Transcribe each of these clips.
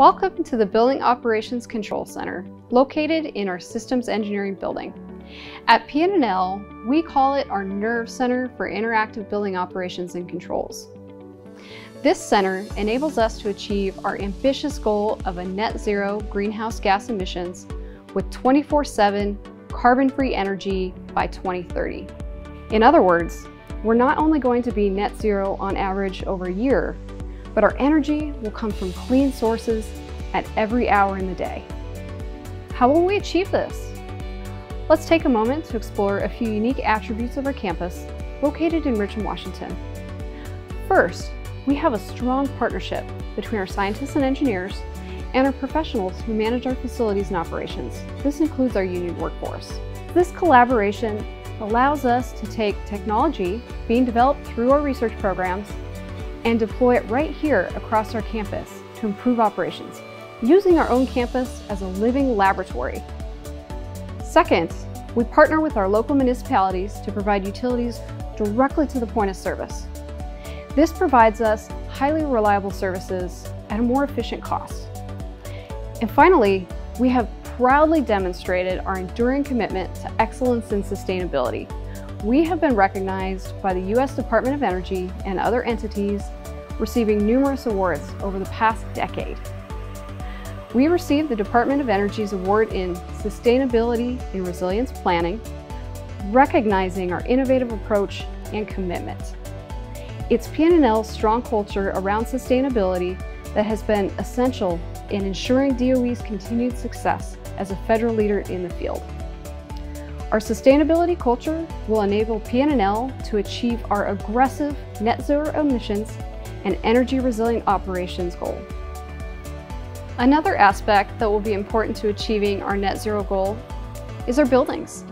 Welcome to the Building Operations Control Center, located in our Systems Engineering building. At PNNL, we call it our Nerve Center for Interactive Building Operations and Controls. This center enables us to achieve our ambitious goal of a net zero greenhouse gas emissions with 24-7 carbon-free energy by 2030. In other words, we're not only going to be net zero on average over a year, but our energy will come from clean sources at every hour in the day. How will we achieve this? Let's take a moment to explore a few unique attributes of our campus located in Richland, Washington. First, we have a strong partnership between our scientists and engineers and our professionals who manage our facilities and operations. This includes our union workforce. This collaboration allows us to take technology being developed through our research programs and deploy it right here across our campus to improve operations, using our own campus as a living laboratory. Second, we partner with our local municipalities to provide utilities directly to the point of service. This provides us highly reliable services at a more efficient cost. And finally, we have proudly demonstrated our enduring commitment to excellence and sustainability we have been recognized by the U.S. Department of Energy and other entities, receiving numerous awards over the past decade. We received the Department of Energy's award in Sustainability and Resilience Planning, recognizing our innovative approach and commitment. It's PNNL's strong culture around sustainability that has been essential in ensuring DOE's continued success as a federal leader in the field. Our sustainability culture will enable PNNL to achieve our aggressive net zero emissions and energy resilient operations goal. Another aspect that will be important to achieving our net zero goal is our buildings.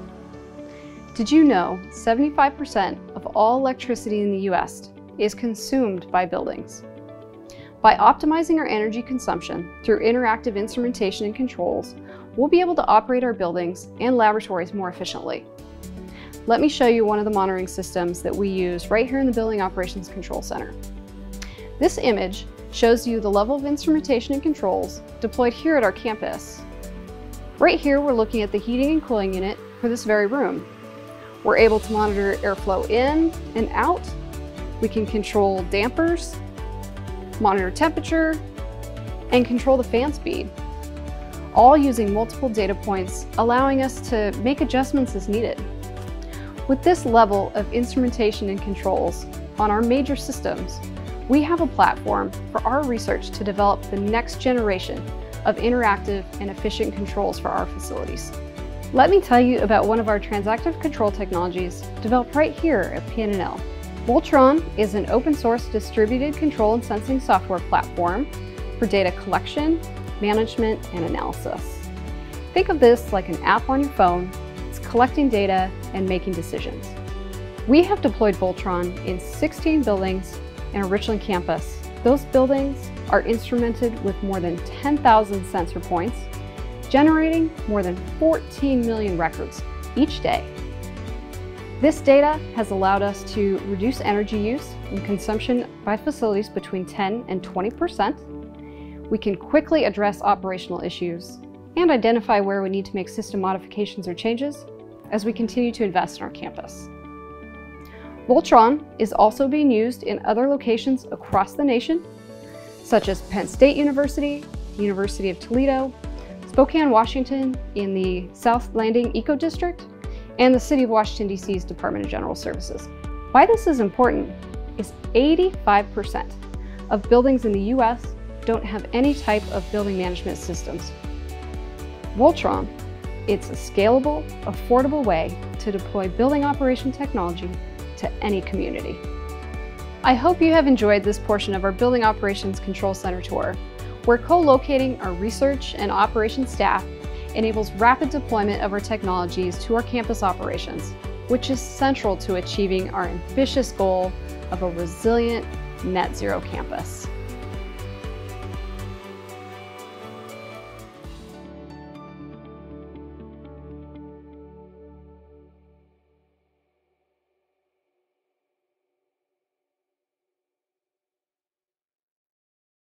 Did you know 75% of all electricity in the US is consumed by buildings? By optimizing our energy consumption through interactive instrumentation and controls, we'll be able to operate our buildings and laboratories more efficiently. Let me show you one of the monitoring systems that we use right here in the Building Operations Control Center. This image shows you the level of instrumentation and controls deployed here at our campus. Right here, we're looking at the heating and cooling unit for this very room. We're able to monitor airflow in and out. We can control dampers, monitor temperature, and control the fan speed all using multiple data points, allowing us to make adjustments as needed. With this level of instrumentation and controls on our major systems, we have a platform for our research to develop the next generation of interactive and efficient controls for our facilities. Let me tell you about one of our transactive control technologies developed right here at PNNL. VOLTTRON is an open source distributed control and sensing software platform for data collection, management, and analysis. Think of this like an app on your phone. It's collecting data and making decisions. We have deployed VOLTTRON in 16 buildings in our Richland campus. Those buildings are instrumented with more than 10,000 sensor points, generating more than 14 million records each day. This data has allowed us to reduce energy use and consumption by facilities between 10 and 20 percent we can quickly address operational issues and identify where we need to make system modifications or changes as we continue to invest in our campus. VOLTTRON is also being used in other locations across the nation, such as Penn State University, University of Toledo, Spokane, Washington in the South Landing Eco District, and the City of Washington, D.C.'s Department of General Services. Why this is important is 85% of buildings in the U.S don't have any type of building management systems. VOLTTRON, it's a scalable, affordable way to deploy building operation technology to any community. I hope you have enjoyed this portion of our Building Operations Control Center tour, where co-locating our research and operations staff enables rapid deployment of our technologies to our campus operations, which is central to achieving our ambitious goal of a resilient net zero campus.